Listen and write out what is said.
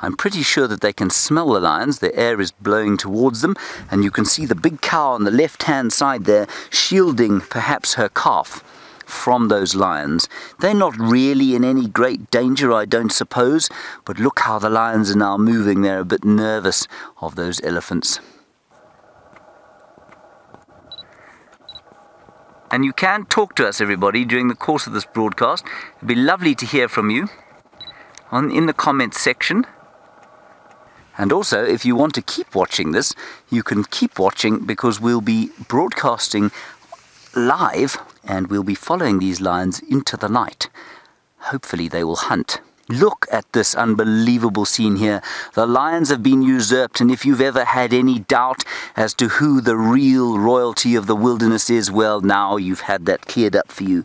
I'm pretty sure that they can smell the lions. The air is blowing towards them, and you can see the big cow on the left hand side there shielding perhaps her calf from those lions. They're not really in any great danger, I don't suppose, but look how the lions are now moving. They're a bit nervous of those elephants. And you can talk to us, everybody, during the course of this broadcast. It'd be lovely to hear from you on, in the comments section. And also, if you want to keep watching this, you can keep watching because we'll be broadcasting live and we'll be following these lions into the night. Hopefully, they will hunt. Look at this unbelievable scene here. The lions have been usurped, and if you've ever had any doubt as to who the real royalty of the wilderness is, well, now you've had that cleared up for you.